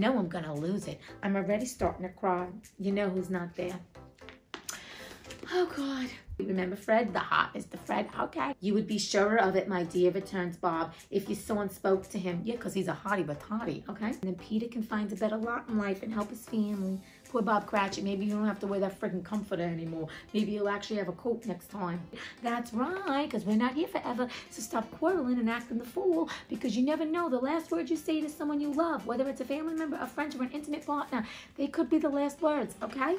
know I'm gonna lose it. I'm already starting to cry. You know who's not there. Oh God. Remember Fred? The hot is the Fred. Okay. You would be sure of it, my dear, returns Bob, if you saw and spoke to him. Yeah, because he's a hottie but toddy, okay? And then Peter can find a better lot in life and help his family. Poor Bob Cratchit, maybe you don't have to wear that freaking comforter anymore. Maybe you'll actually have a coat next time. That's right, because we're not here forever. So stop quarreling and acting the fool, because you never know the last words you say to someone you love, whether it's a family member, a friend, or an intimate partner, they could be the last words, okay?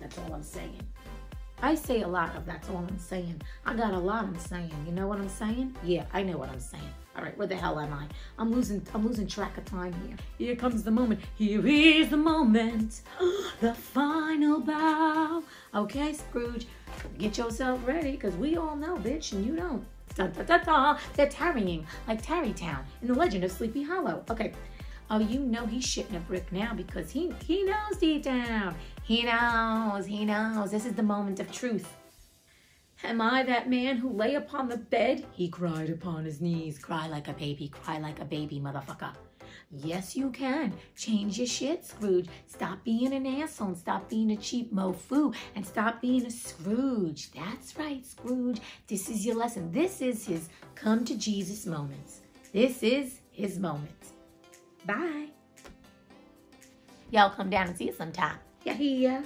That's all I'm saying. I say a lot of that's all I'm saying. I got a lot I'm saying. You know what I'm saying? Yeah, I know what I'm saying. All right, where the hell am I? I'm losing I'm losing track of time here. Here comes the moment. Here is the moment. the final bow. Okay, Scrooge, get yourself ready because we all know, bitch, and you don't. Da, da, da, da. They're tarrying like Tarrytown in the legend of Sleepy Hollow. Okay. Oh, you know he's shitting a brick now because he he knows deep down. He knows, he knows. This is the moment of truth. Am I that man who lay upon the bed? He cried upon his knees. Cry like a baby, cry like a baby, motherfucker. Yes, you can. Change your shit, Scrooge. Stop being an asshole and stop being a cheap mofu and stop being a Scrooge. That's right, Scrooge. This is your lesson. This is his come to Jesus moments. This is his moment. Bye. Y'all come down and see us sometime. Yeah, yeah.